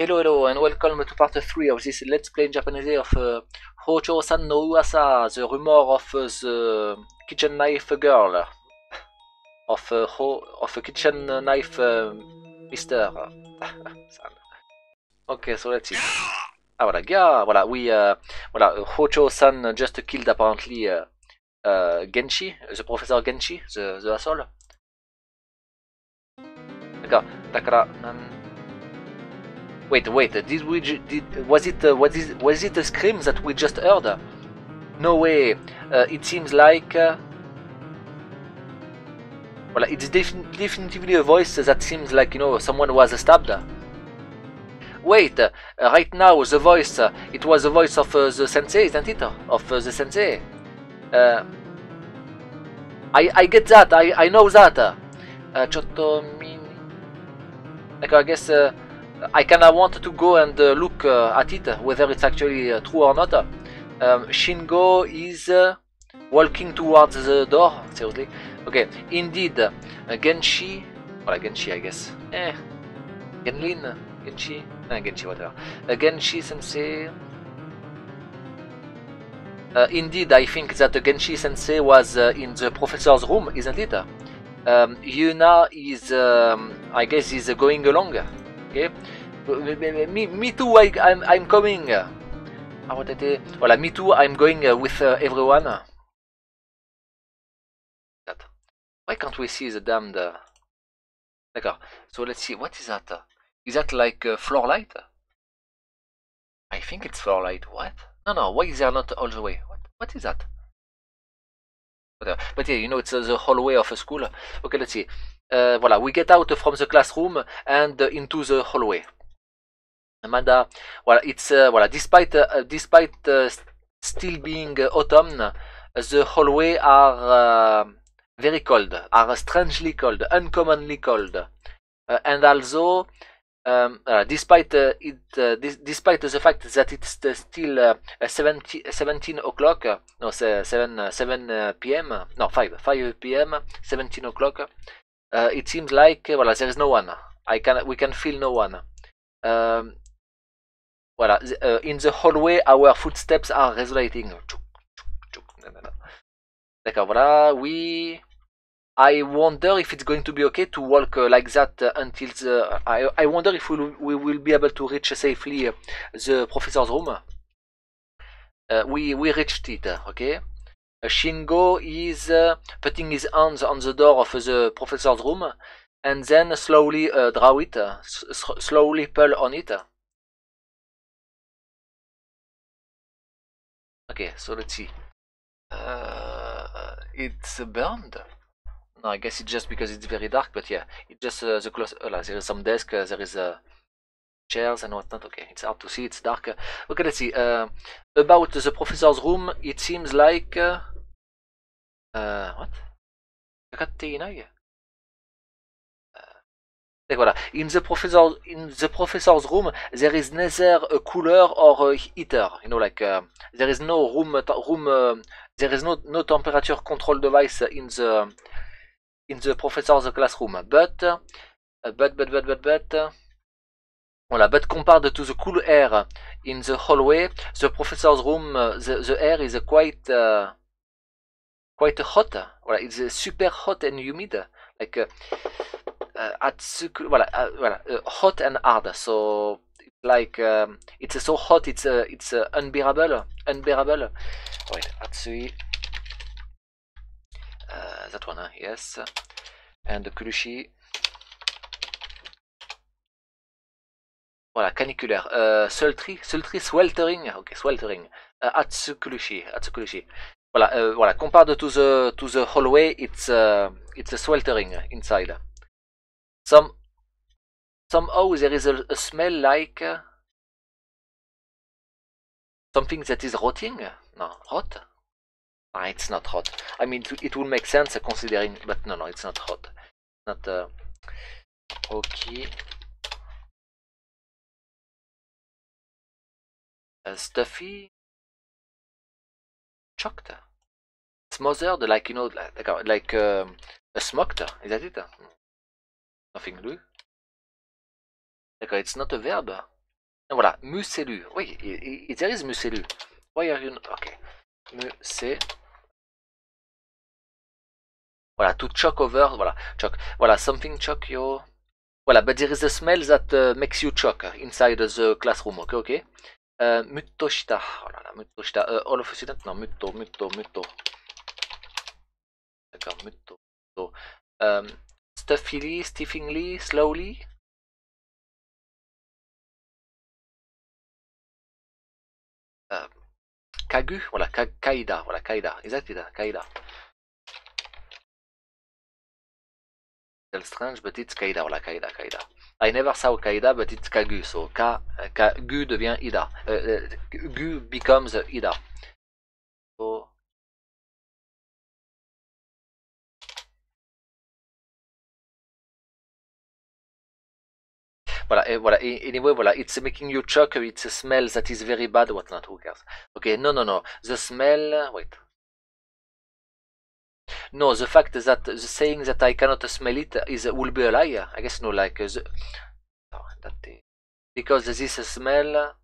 Hello, hello, and welcome to part 3 of this Let's Play in Japanese of uh, san no Uwasa, the rumor of uh, the kitchen knife girl, of, uh, ho of a kitchen knife uh, mister. okay, so let's see. Ah, voilà, yeah, voilà, we, uh, voilà, Hocho-san just killed apparently uh, uh, Genshi, the Professor Genshi, the, the asshole. D'accord. Wait, wait. Did we? Did was it? Uh, was it? Was it a scream that we just heard? No way. Uh, it seems like. Uh, well, it's defin definitively a voice that seems like you know someone was stabbed. Wait, uh, right now the voice. Uh, it was the voice of uh, the sensei, isn't it? Of uh, the sensei. Uh, I I get that. I I know that. Uh, Chotomini. Like I guess. I kinda want to go and uh, look uh, at it, whether it's actually uh, true or not. Um, Shingo is uh, walking towards the door. Seriously? Okay, indeed, uh, Genshi. Well, Genshi, I guess. Eh. Genlin? Genshi? Eh, Genshi, whatever. Uh, Genshi sensei. Uh, indeed, I think that Genshi sensei was uh, in the professor's room, isn't it? Um, Yuna is, um, I guess, is going along. Okay. Me, me too. I, I'm, I'm coming. Ah, what était? Voilà, me too. I'm going uh, with uh, everyone. That. Why can't we see the damned? Uh... D'accord. So let's see. What is that? Is that like floor light? I think it's floor light. What? No, no. Why is there not all the way? What? What is that? But yeah, you know, it's uh, the hallway of a school. Okay, let's see. Uh, voilà, we get out from the classroom and uh, into the hallway. Amanda, voilà, it's uh, voilà, despite uh, despite uh, still being autumn, the hallway are very cold, are strangely cold, uncommonly cold, and also. Um, uh, despite uh, it, uh, dis despite the fact that it's uh, still uh, 17, 17 o'clock, uh, no, 7 uh, 7 uh, p.m. No, 5 5 p.m. 17 o'clock. Uh, it seems like uh, voilà, there is no one. I can we can feel no one. Um, uh, in the hallway, our footsteps are resonating. D'accord, voilà, we. I wonder if it's going to be okay to walk uh, like that uh, until the. I, I wonder if we'll, we will be able to reach safely uh, the professor's room. Uh, we we reached it, okay. Uh, Shingo is uh, putting his hands on the door of the professor's room, and then slowly draw it, slowly pull on it. Okay, so let's see. It's burned. No, I guess it's just because it's very dark, but yeah, it's just uh, the close. Uh, there is some desk, uh, there is uh, chairs and whatnot. Okay, it's hard to see, it's dark. Okay, let's see. Um, about the professor's room, it seems like. Uh, uh, what? Like, voilà. In the professor, in the professor's room, there is neither a cooler or a heater. You know, like uh, there is no room, room. Uh, there is no no temperature control device in the in the professor's classroom. But but but but but but. Voilà, but compared to the cool air in the hallway, the professor's room, the, the air is quite uh, quite hot. Voilà, it's super hot and humid. Like uh, at voilà, uh, voilà, uh, hot and hard. So like um, it's so hot, it's uh, it's uh, unbearable, unbearable. Wait, Atsui. Uh, that one, yes. And the Kurushi. Voilà, caniculaire. Uh, sultry, sultry, sweltering. Okay, sweltering. Uh, Atsukulushi, Atsukulushi. Voilà, uh, voilà. Compared to the to the hallway, it's uh, it's a sweltering inside. Some somehow there is a, a smell like uh, something that is rotting? No, rot? Ah, it's not hot. I mean, it, it will make sense uh, considering, but no, no, it's not hot. Not uh, okay. Uh, stuffy, chocked, smothered, like you know, like like, um, a smoked. Is that it? Nothing new. Like it's not a verb. Voilà, mucelu. Oui, it, there is mucelu. Why are you... Okay. Mucelu. Voilà, to choke over, voilà, choke. Voilà, something choke your... Voilà, but there is a smell that uh, makes you choke inside the classroom, okay, okay? Uh, mutoshita, oh là mutoshita, uh, all of a sudden, non, muto, muto, muto. D'accord, muto. Um, stuffily, stiffingly, slowly. Uh, kagu, voilà, ka kaida, voilà, kaida, exactly that, kaida. Strange, but it's Kaida, voilà, Kaida, Kaida. I never saw Kaida, but it's Kagu, so Ka, Kagu devient Ida. Uh, Gu becomes Ida. So, Voilà, et voilà, anyway, voilà, it's making you choke, it's a smell that is very bad, whatnot, who cares? Okay, no, no, no, the smell, wait. No, the fact is that the saying that I cannot smell it is will be a lie. I guess no, like the, oh, that, because this smell.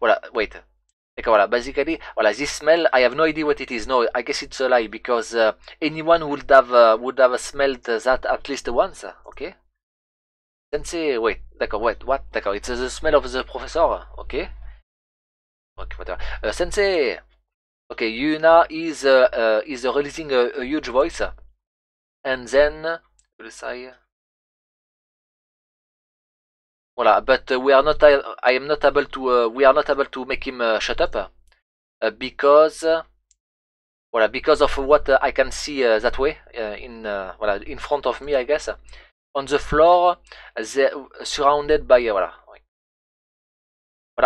Voilà, wait. Okay, voilà, basically, voilà, this smell, I have no idea what it is. No, I guess it's a lie because uh, anyone would have uh, would have smelled that at least once. Okay. Sensei, wait, d'accord, wait, what? D'accord, it's the smell of the professor, okay? Okay, whatever. Uh, sensei, okay, Yuna is uh, uh, is releasing a, a, huge voice, and then Voilà, but uh, we are not. I am not able to. Uh, we are not able to make him uh, shut up because. Voilà, because of what I can see that way in voilà in front of me, I guess on the floor, surrounded by uh, voilà.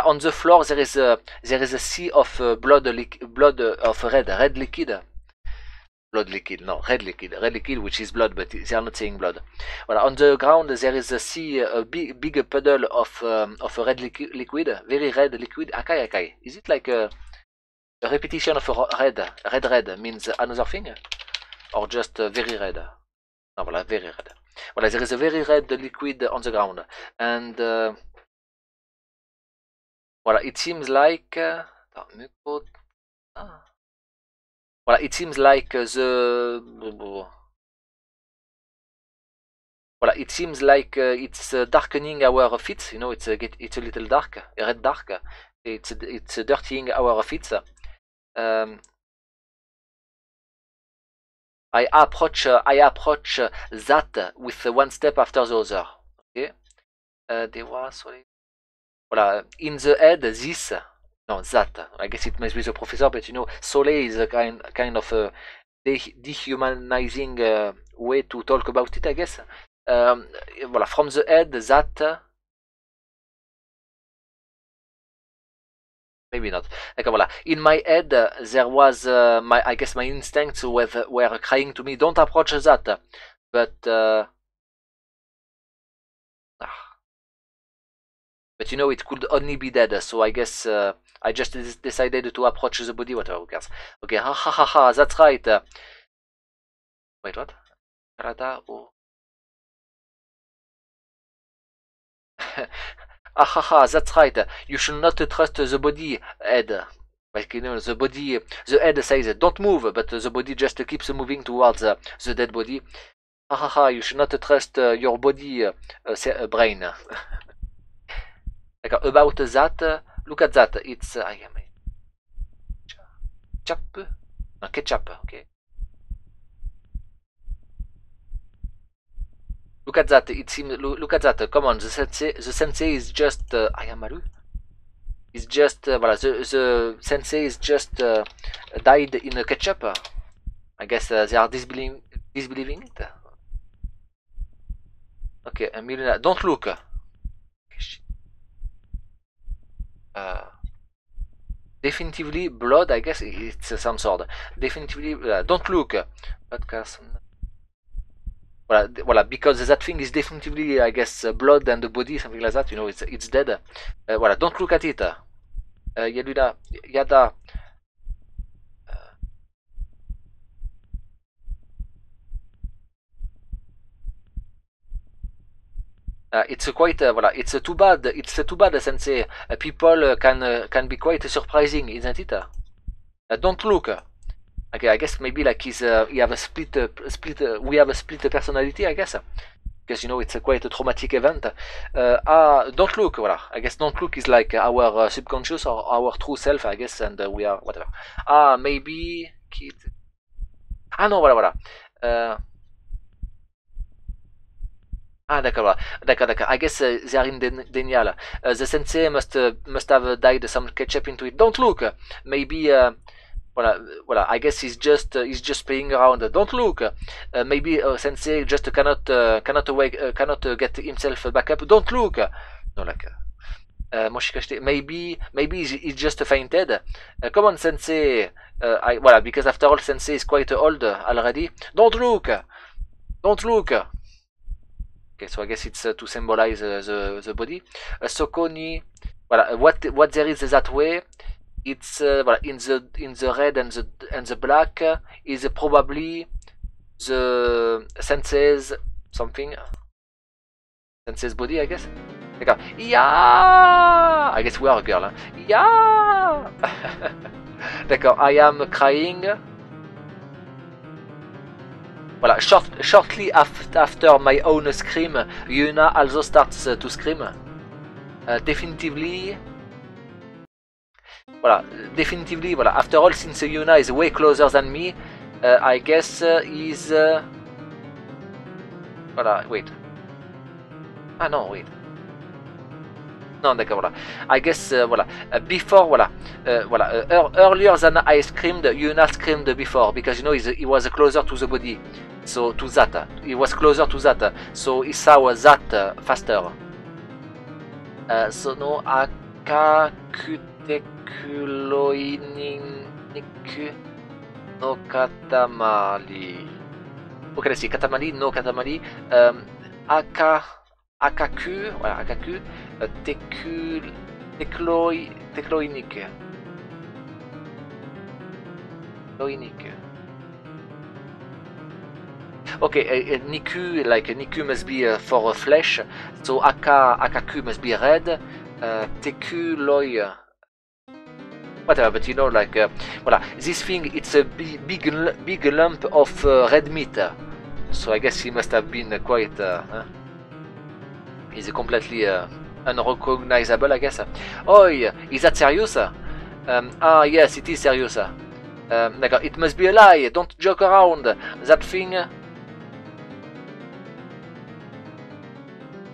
On the floor there is a there is a sea of uh, blood blood uh, of red red liquid. Blood liquid, no, red liquid, red liquid, which is blood, but they are not saying blood. On the ground there is a sea, a big, big puddle of um, of a red liquid, liquid, very red liquid. Akai, akai. Is it like a, a repetition of a red, red, red means another thing, or just uh, very red? No, voilà, very red. Well, there is a very red liquid on the ground, and uh, well, it seems like uh, well, it seems like the well, it seems like uh, it's darkening our feet. You know, it's a it's a little dark, red dark. It's it's dirtying our feet. Um, I approach uh, I approach uh, that with one step after the other. Okay. Uh, there was voilà in the head this no that I guess it must be the professor, but you know Soleil is a kind kind of a dehumanizing way to talk about it, I guess. Um, voilà, from the head that maybe not. Like, voilà. In my head, uh, there was uh, my, I guess, my instincts were were crying to me, "Don't approach that." But, uh, ah. but you know, it could only be dead. So I guess uh, I just decided to approach the body. Whatever, who cares? Okay, ha ha ha ha. That's right. Wait, what? Karada oh. Ah that's right. You should not trust the body head. Like you know, the body, the head says don't move, but the body just keeps moving towards uh, the dead body. Ah ha you should not trust uh, your body uh brain. like, about that, look at that. It's I am ketchup, no, ketchup. Okay. Look at that. It seems. Look, look at that. Come on. The sensei. The sensei is just. Uh, Ayamaru. Is just. Uh, voilà. The, the sensei is just uh, died in a ketchup. I guess uh, they are disbelieving, disbelieving it. Okay, Milena, don't look. Uh, definitively blood. I guess it's some sort. Definitively, uh, don't look. Podcast well, because that thing is definitely, I guess, uh, blood and the body, something like that. You know, it's it's dead. Uh, well, don't look at it. Uh, Yada. Uh, it's quite uh, voilà. It's too bad. It's too bad, sensei. Uh, people uh, can can be quite surprising, isn't it? don't look. Okay, I guess maybe like he's he have a split split. we have a split personality, I guess. Because you know it's a quite a traumatic event. ah, don't look. Voilà. I guess don't look is like our subconscious or our true self, I guess, and we are whatever. Ah, maybe kid. Ah non, voilà, voilà. Ah d'accord, d'accord, d'accord. I guess uh, they are in den denial. Uh, the sensei must uh, must have died some ketchup into it. Don't look. Maybe. Voilà, voilà. I guess he's just uh, he's just playing around. Don't look. Uh, maybe uh, sensei just cannot uh, cannot awake uh, cannot uh, get himself back up. Don't look. No, like. Maybe maybe he's just fainted. Come on, sensei. I, voilà, because after all, sensei is quite old already. Don't look. Don't look. Okay, so I guess it's to symbolize the, the body. Uh, Sokoni, voilà, what what there is that way, it's uh, voilà, in the in the red and the and the black is probably the sensei's something. Sensei's body, I guess. D'accord. Yeah! I guess we are a girl. Hein? Yeah! D'accord. I am crying. Voilà, short, shortly after, after my own scream, Yuna also starts uh, to scream. Uh, definitively, voilà, definitively, voilà. After all, since Yuna is way closer than me, uh, I guess uh, he's. Uh, voilà, wait. Ah non, wait. Non, d'accord, voilà. I guess, uh, voilà. Uh, before, voilà. Uh, voilà. Uh, earlier than I screamed, Yuna screamed before because you know he was closer to the body. So to that, he was closer to that. So he saw that faster. Uh, so no akakuteculoiniku no katamari. Let's see. Katamari, no katamari. Um, aka akaku, voilà, akaku. Uh, tecu, tecloi, tecloinique. Tecloinique. Okay, uh, Niku, like Niku must be uh, for flesh, so Aka Akaku must be red, uh, Teku whatever. But you know, like, uh, voilà, this thing it's a big, big, big lump of uh, red meat. So I guess he must have been quite. Uh? He's completely uh, unrecognizable, I guess. Oh, is that serious? Um, ah, yes, it is serious. Um, it must be a lie. Don't joke around. That thing.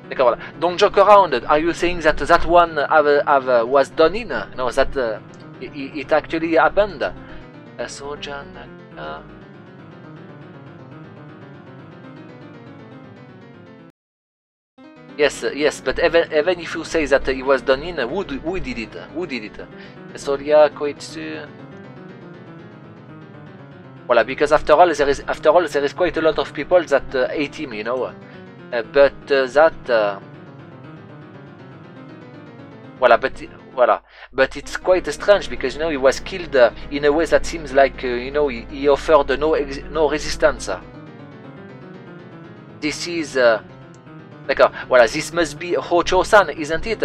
D'accord, voilà. Don't joke around. Are you saying that that one have, have, uh, was done in? No, that uh, it, actually happened. Uh. Uh, yes, yes, but even, even if you say that it was done in, who, who did it? Who did it? Soria Koitsu. Voilà, because after all, there is after all there is quite a lot of people that uh, hate him, you know. Uh, but uh, that uh, voilà but voilà but it's quite strange because you know he was killed in a way that seems like you know he, he offered no no resistance this is D'accord, voilà, this must be Hocho-san, isn't it?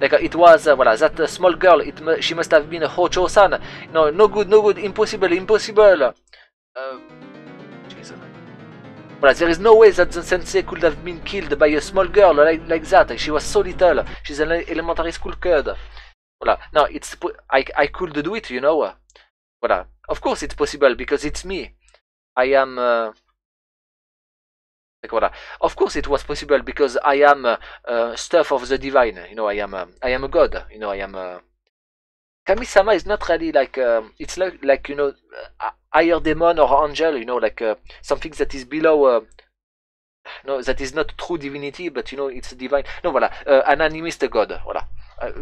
D'accord, it was, uh, voilà, that uh, small girl, it she must have been Hocho-san. No, no good, no good, impossible, impossible. Uh, there is no way that the sensei could have been killed by a small girl like, like that. She was so little. She's an elementary school kid. Voilà. No, it's I I could do it, you know. Voilà. Of course it's possible because it's me. I am. Uh, voilà. Of course it was possible because I am uh, uh, stuff of the divine. You know, I am. Uh, I am a god. You know, I am. Uh, Kami-sama is not really like. Um, it's like like you know higher demon or angel, you know, like uh, something that is below. Uh, no, that is not true divinity, but you know, it's divine. No, voilà, uh, an animist god. Voilà. Uh,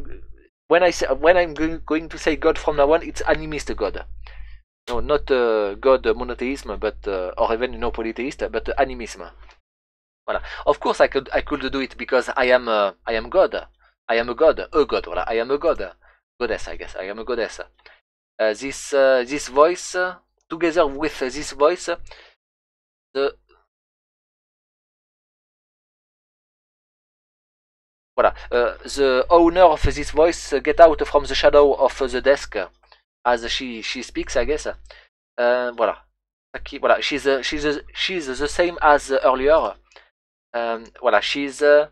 when I say, when I'm going, going to say God from now on, it's animist god. No, not uh, God monotheism, but uh, or even know polytheist, but animism. Voilà. Of course, I could I could do it because I am uh, I am God. I am a god, a god. Voilà. I am a god, goddess. I guess I am a goddess. Uh, this uh, this voice together with this voice the Voilà. Uh, the owner of this voice uh, get out from the shadow of the desk uh, as she she speaks, I guess. Uh, voilà. Okay, voilà. She's she's she's the same as earlier. Um, voilà. She's uh,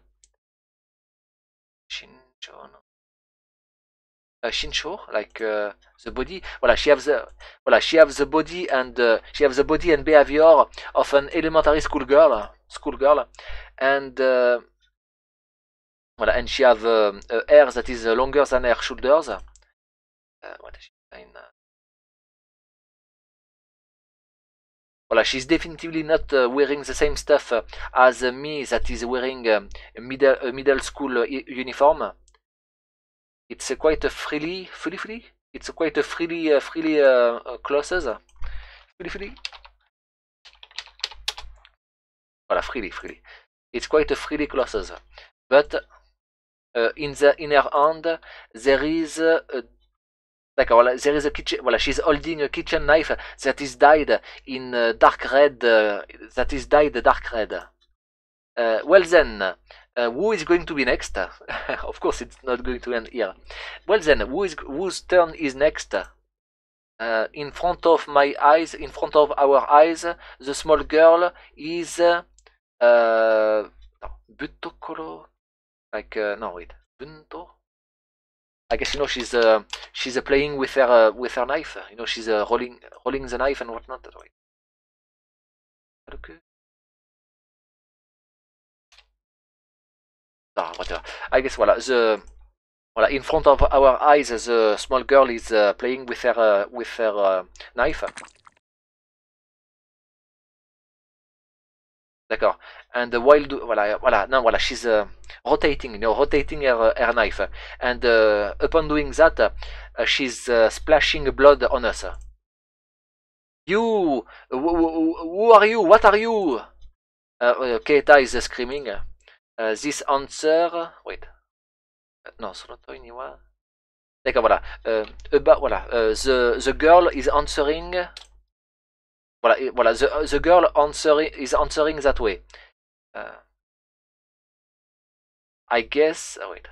Shincho, like uh, the body. Voilà. She has the voilà. She has the body and uh, she has the body and behavior of an elementary school girl, school girl, and. Uh, Voilà, and she have uh, hair that is uh, longer than her shoulders. Uh, what is she saying? Voilà, she's definitely not uh, wearing the same stuff uh, as uh, me that is wearing um, a middle, a middle school uh, uniform. It's quite a freely, freely, freely. It's quite a freely, freely clothes. Freely, freely. Voilà, freely, freely. It's quite a freely clothes. But in the in her hand there is a D'accord, voilà, there is a kitchen. Voilà, she's holding a kitchen knife that is dyed in uh, dark red. Uh, that is dyed dark red. Uh, well then, uh, who is going to be next? of course, it's not going to end here. Well then, who is whose turn is next? Uh, in front of my eyes, in front of our eyes, the small girl is uh, Butokoro. Like uh, no, wait, Bunto. I guess you know she's uh, she's uh, playing with her uh, with her knife. You know she's uh, rolling rolling the knife and whatnot. Wait. Okay. Ah, whatever. I guess voilà the voilà in front of our eyes the small girl is uh, playing with her uh, with her uh, knife. D'accord. And while do, voilà voilà non voilà she's uh, rotating you know rotating her her knife and uh, upon doing that uh, she's uh, splashing blood on us. You who, are you? What are you? Uh, Keita is screaming. Uh, this answer wait non sono Niwa. D'accord voilà uh, about voilà uh, the the girl is answering voilà, voilà the, the girl answering is answering that way. Uh, I guess. Oh, wait.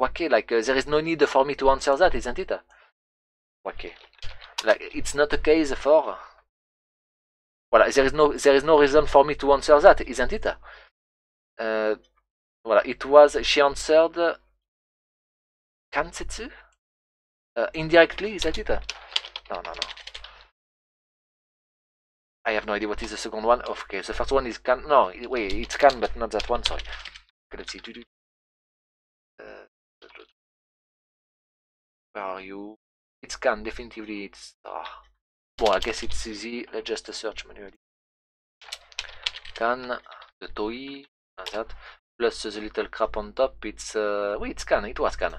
Okay, like uh, there is no need for me to answer that, isn't it? Okay, like it's not a case for. Voilà, there is no there is no reason for me to answer that, isn't it? Uh, voilà, it was she answered. Kansetsu? Uh, indirectly, isn't it? No, no, no. I have no idea what is the second one. Okay, the first one is can. No, wait, it's can, but not that one. Sorry. See. Uh, where are you? It's can, definitely. It's. Oh. Well, I guess it's easy. Let's just search manually. Can, the toy, that. Plus the little crap on top. It's. Uh, wait, it's can. It was can.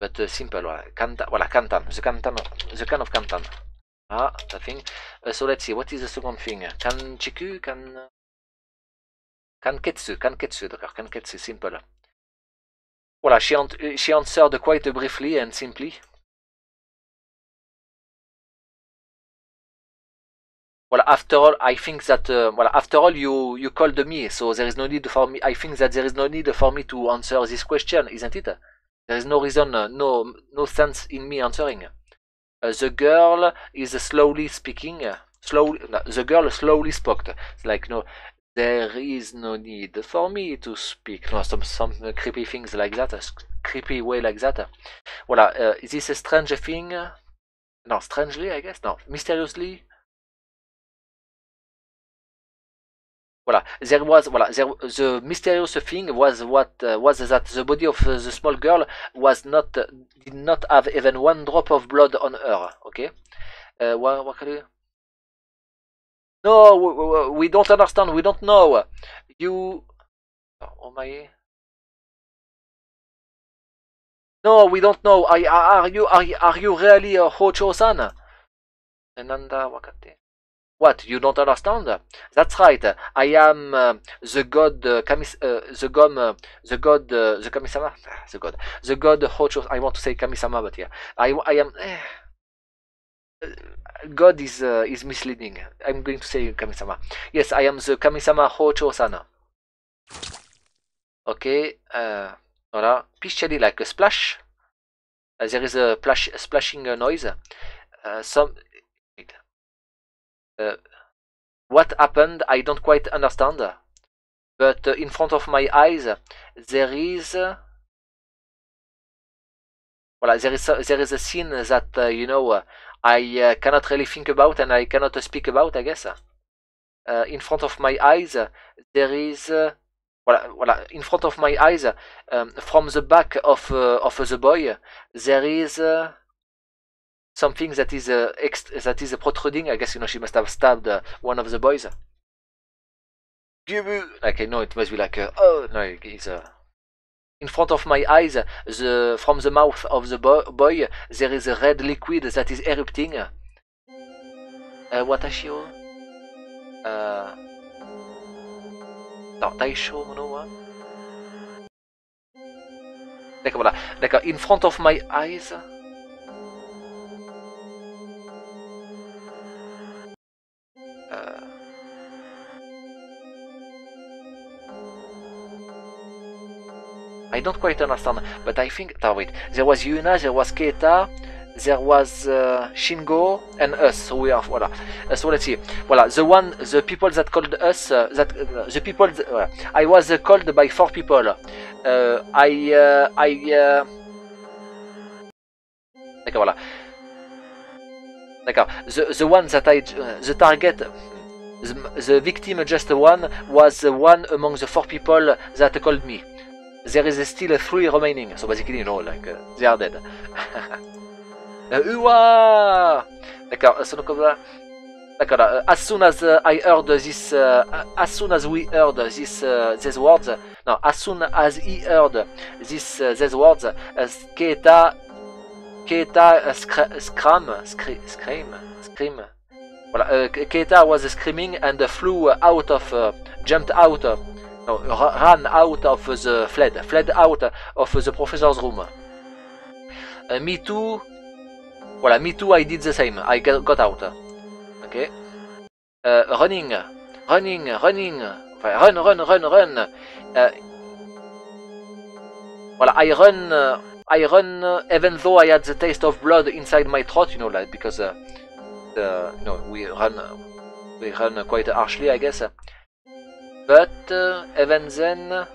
But uh, simple. Voilà, Kanta, voilà, Kantan. The Kantan. The can of Kantan. Ah, that thing. Uh, so let's see, what is the second thing? Kanchiku, kan... Kanketsu, kanketsu, d'accord, kanketsu, simple. Voilà, she, she answered quite briefly and simply. Well, after all, I think that uh, well, after all, you you called me, so there is no need for me. I think that there is no need for me to answer this question, isn't it? There is no reason, uh, no no sense in me answering. Uh, the girl is slowly speaking. Uh, slowly, the girl slowly spoke. It's like no, there is no need for me to speak. No, some some creepy things like that, a creepy way like that. Voilà, uh, is this a strange thing? No, strangely, I guess. No, mysteriously. Voilà, there was voilà, there, the mysterious thing was what uh, was that the body of uh, the small girl was not uh, did not have even one drop of blood on her. Okay, uh, what, what can you? No, we, we don't understand. We don't know. You, oh my. No, we don't know. Are, are you are, are you really a Hocho-san? Wakate. What you don't understand? That's right. I am uh, the god uh, Kamis, uh, the gom, uh, the god, uh, the Kamisama, the god, the god Hocho. I want to say Kamisama, but yeah, I I am. God is uh, is misleading. I'm going to say Kamisama. Yes, I am the Kamisama Hocho-san. Okay. Voilà. Pischelli like a splash. Uh, there is a splash, splashing uh, noise. Uh, some. Uh, what happened? I don't quite understand. But uh, in front of my eyes, there is. Uh, well, there is a, there is a scene that uh, you know uh, I uh, cannot really think about and I cannot speak about. I guess. Uh, in front of my eyes, there is. Uh, voilà, voilà, in front of my eyes, um, from the back of uh, of the boy, there is uh, something that is uh, that is protruding. I guess you know she must have stabbed uh, one of the boys. Like I know it must be like uh, oh no, it's uh, in front of my eyes. The from the mouth of the bo- boy, there is a red liquid that is erupting. Uh, watashi o uh, non, Taisho no wa D'accord, voilà. D'accord, in front of my eyes. I don't quite understand, but I think. Oh, wait. There was Yuna, there was Keita, there was uh, Shingo, and us. So we are. Voilà. Uh, so let's see. Voilà. The one, the people that called us, uh, that uh, the people. voilà. I was uh, called by four people. Uh, I. Uh, I. Uh... D'accord, voilà. D'accord. The the one that I. uh, the target. The, the victim, just one, was the one among the four people that called me there is still three remaining. So basically, you know, like, uh, they are dead. uh, Uwa! D'accord, so voilà. D'accord, uh, as soon as uh, I heard this, uh, as soon as we heard this, uh, these words, no, as soon as he heard this, uh, these words, uh, Keita uh, scr- scram, scre- scream, scream. Voilà, uh, Keita was screaming and flew out of, uh, jumped out uh, no, ra- ran out of the fled, fled out of the professor's room. Uh, me too. Voilà, me too. I did the same. I got, out. Okay. Uh, running, running, running. Run, run, run, run. Uh, voilà, I run. Uh, I run even though I had the taste of blood inside my throat. You know, like because uh, you know we run, we run quite harshly, I guess. But uh, even then, uh,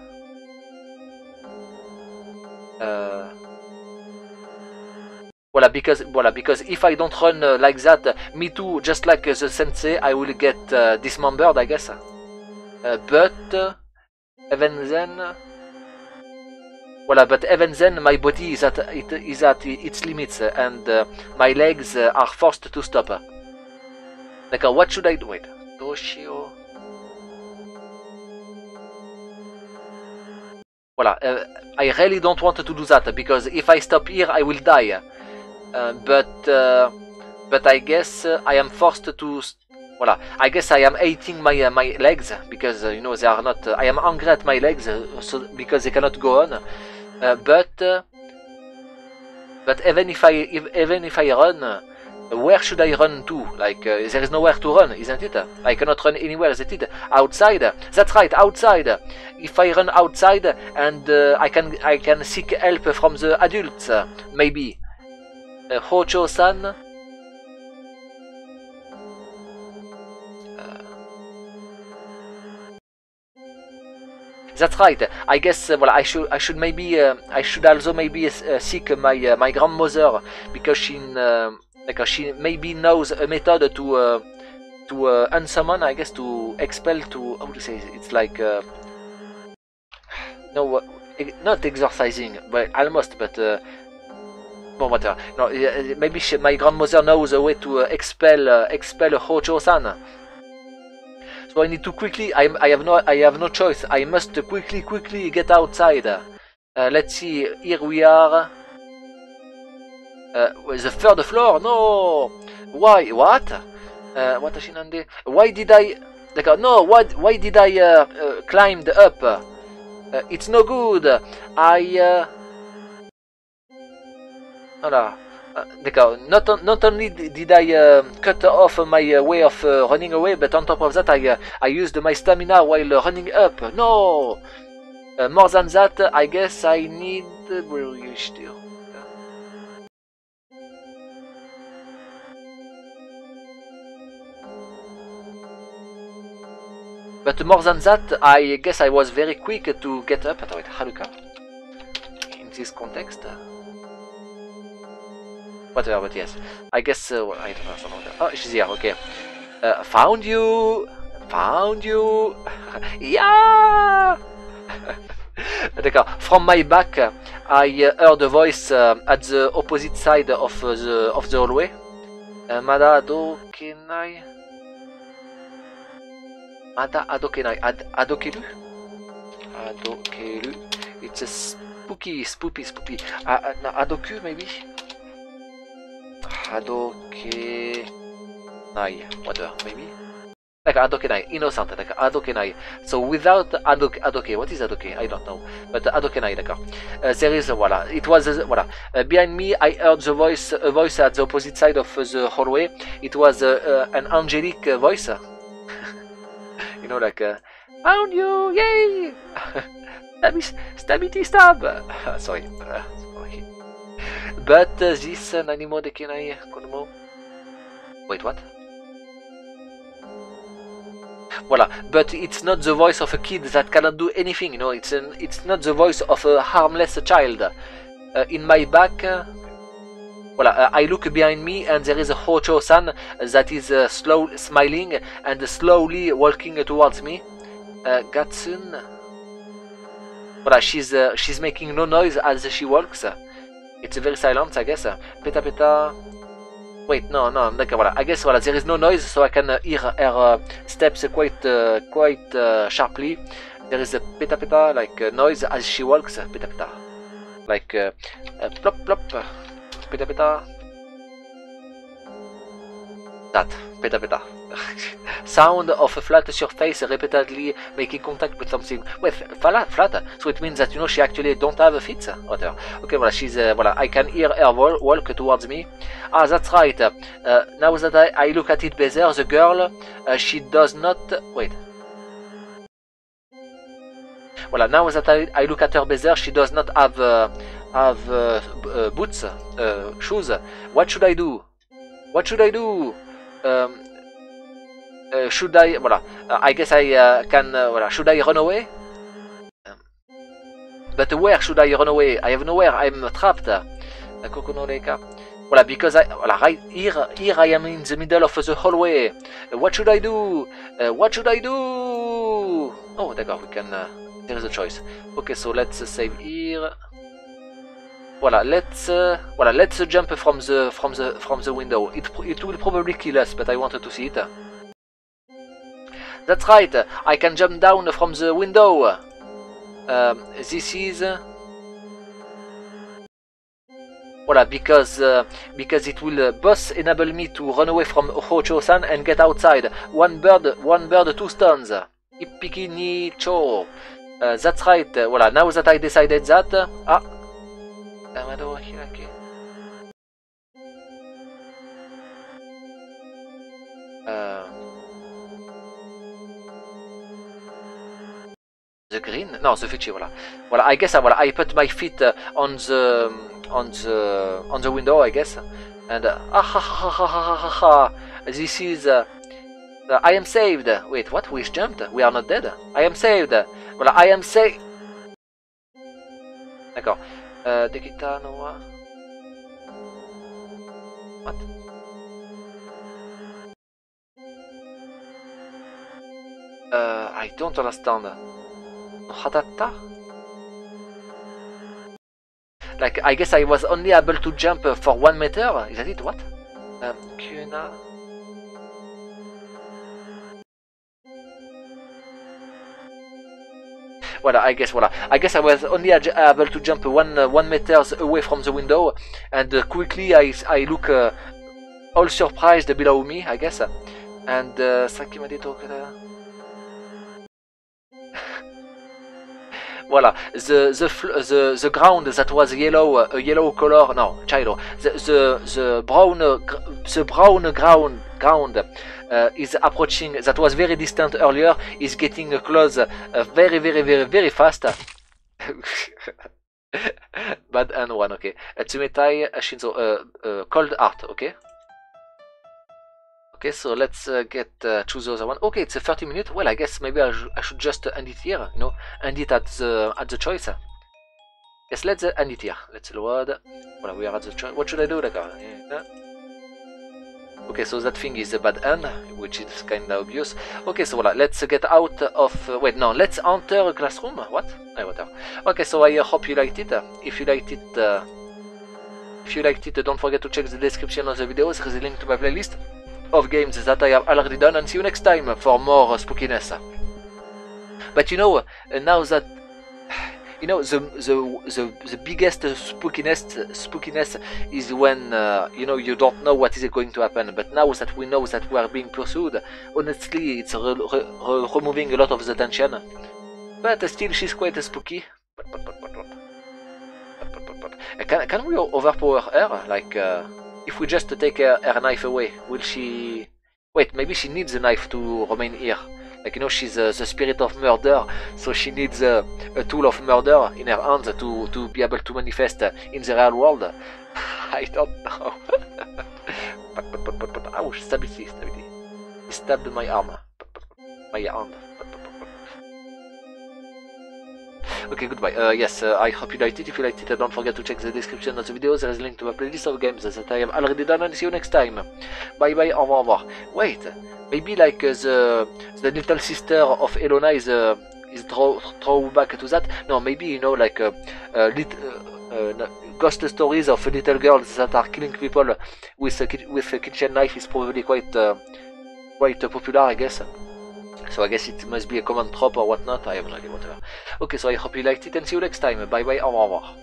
voilà, because voilà, because if I don't run uh, like that, me too, just like uh, the sensei, I will get uh, dismembered, I guess. Uh, but even then, voilà, but even then, my body is at it is at its limits, and my legs are forced to stop. Like, what should I do? Wait, Toshio. Voilà, uh, I really don't want to do that because if I stop here, I will die. Uh, but uh, but I guess uh, I am forced to. Voilà, I guess I am hating my uh, my legs because uh, you know they are not. I am angry at my legs so because they cannot go on. But but even if I if, even if I run, where should I run to? Like uh, there is nowhere to run, isn't it? I cannot run anywhere, isn't it? Outside. That's right, outside. If I run outside and uh, I can I can seek help from the adults, uh, maybe. Uh, Hocho-san. That's right. I guess uh, well, I should I should maybe uh, I should also maybe uh, seek my uh, my grandmother because she because she maybe knows a method to uh, to uh, unsummon. I guess to expel to how to say it's like uh, no not exorcising but almost but. Uh, Bon, whatever. No, maybe she, my grandmother knows a way to uh, expel uh, expel Hocho-san. So I need to quickly. I, I have no. I have no choice. I must quickly, quickly get outside. Uh, let's see. Here we are. Uh, the third floor. No. Why? What? Uh, what Shinande? Why did I? D'accord. No. What? Why did I uh, uh, climbed up? Uh, it's no good. I. Uh, voilà. Uh, d'accord. Not, on- not only did I uh, cut off my uh, way of uh, running away, but on top of that, I uh, I used my stamina while uh, running up. No. Uh, more than that, I guess I need... Where you still? But more than that, I guess I was very quick to get up. Attends, wait, Haruka? In this context? Whatever, but yes. I guess, uh, I don't know. Oh, she's here, okay. Uh, found you! Found you! yeah! From my back, I uh, heard a voice uh, at the opposite side of uh, the of the hallway. Uh, Mada Adokenai. Mada Adokenai. Ad Adokelu? Adokelu. It's a spooky, spooky, spooky. Uh, uh, no, Adoku, maybe? Adokenai. Whatever, maybe? Like Adokenai, innocent, like Adokenai. So without Adok, Adoke, what is Adoke? I don't know. But Adokenai, d'accord. Uh, there is, voilà. It was, uh, voilà. Uh, behind me, I heard the voice, a voice at the opposite side of the hallway. It was uh, uh, an angelic voice. Know, like, uh, found you, yay! Stabby, stabby, stab! sorry. Uh, sorry. But uh, this uh, Nanimo de Kenai Konomo. Wait, what? Voila, but it's not the voice of a kid that cannot do anything, you know, it's an, it's not the voice of a harmless child. Uh, in my back, voila, uh, I look behind me and there is a Hocho-san that is uh, slow smiling and slowly walking towards me. Uh, Gatsun. Voila, she's she's making no noise as she walks. It's very silent, I guess. Peta peta. Wait, no, no, d'accord, voilà. I guess voilà, there is no noise, so I can uh, hear her uh, steps quite, uh, quite sharply. There is a peta peta like noise as she walks, peta peta, like plop plop, peta peta. That peta peta. Sound of a flat surface repeatedly making contact with something. Wait, flat, flat. So it means that you know she actually don't have a feet. Okay, voilà, she's uh, voilà. I can hear her walk towards me. Ah, that's right. Uh, now that I, I, look at it better, the girl, uh, she does not... Wait. Voilà, now that I, I look at her better, she does not have, uh, have uh, boots, uh, shoes. What should I do? What should I do? Um, should I... Voilà. I guess I can... voilà. Should I run away? Um, but where should I run away? I have nowhere. I'm trapped. Kokono Leka. Voilà, because I, voilà, right here, here I am in the middle of the hallway. Uh, what should I do? Uh, what should I do? Oh, d'accord, we can, uh, there is a choice. Okay, so let's save here. Voilà, let's, voilà, let's jump from the, from the, from the window. It, it will probably kill us, but I wanted to see it. That's right, I can jump down from the window. Um, this is... Voilà, because uh, because it will uh, both enable me to run away from Hocho-san and get outside. One bird, one bird, two stones. Ippiki ni cho. Uh, that's right. Voilà, now that I decided that. ah. Uh, the green? No, the Fuji, voilà. Voilà, I guess voilà, I put my feet on the on the on the window, I guess, and uh, ah ha ha ha ha ha ha. This is uh, uh, I am saved. Wait, what? We jumped. We are not dead. I am saved. Well, I am saved. D'accord. Euh, Dekita Noah. What? Uh, I don't understand. Hadata? Like, I guess I was only able to jump for one meter? Is that it? What? Um, Kuna. Well, I guess, well, I guess I was only able to jump one uh, one meters away from the window, and uh, quickly I I look uh, all surprised below me, I guess, and uh, Voilà, the the the the ground that was yellow, a yellow color. No, Chilo. The the the brown the brown ground ground uh, is approaching. That was very distant earlier. Is getting close uh, very very very very fast. Bad and one, okay. Tsumetai Shinzo, uh, uh, Cold Heart, okay. Okay, so let's uh, get uh, choose the other one. Okay, it's a 30 minute. Well, I guess maybe I, I should just end it here. You know, end it at the at the choice. Yes, let's uh, end it here. Let's load. Well, we are at the choice. What should I do, d'accord? Yeah. Okay, so that thing is a bad end, which is kind of obvious. Okay, so voilà, let's get out of... Uh, wait, no, let's enter a classroom. What? No, whatever. Okay, so I uh, hope you liked it. If you liked it... Uh, if you liked it, don't forget to check the description of the video. There is a link to my playlist of games that I have already done. And see you next time for more spookiness. But you know, now that you know the the the, the biggest spookiness spookiness is when uh, you know you don't know what is going to happen but now that we know that we are being pursued honestly it's re re re removing a lot of the tension. But still she's quite spooky. Can, can we overpower her? Like uh, if we just take her, her knife away will she wait maybe she needs the knife to remain here like, you know, she's uh, the spirit of murder, so she needs uh, a tool of murder in her hands to, to be able to manifest uh, in the real world. I don't know. but, but, but, but, but, ouch, stability, stability. He stabbed my arm. My hand. Okay, goodbye. Uh, yes, uh, I hope you liked it. If you liked it, don't forget to check the description of the video. There is a link to my playlist of games that I have already done, and see you next time. Bye bye, au revoir. Wait, maybe like uh, the the little sister of Elona is uh, is draw back to that. No, maybe you know like uh, uh, lit, uh, uh, ghost stories of little girls that are killing people with a, with a kitchen knife is probably quite uh, quite popular, I guess. So I guess it must be a common trope or whatnot. I have no idea, whatever. Okay, so I hope you liked it and see you next time. Bye bye, au revoir.